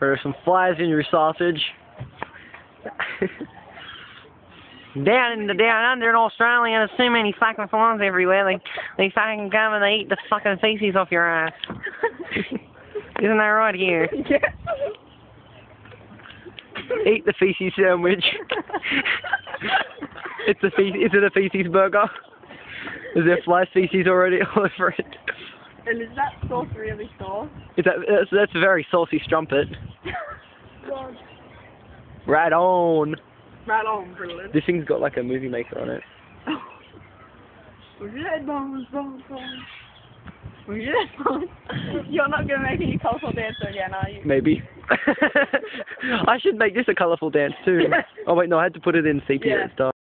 There are some flies in your sausage. down in the down under in Australia, there's so many fucking flies everywhere. They they fucking come and they eat the fucking feces off your ass. Isn't that right here? yeah. Eat the feces sandwich. it's a fe- Is it a feces burger? Is there fly feces already all over it? And is that sauce really sauce? Is that that's, that's a very saucy strumpet. Right on. Right on, brilliant. This thing's got like a movie maker on it. Red bones, bones, bones. You're not gonna make any colourful dance again, are you? Maybe. I should make this a colourful dance too. Oh wait, no, I had to put it in sepia Yeah. and stuff.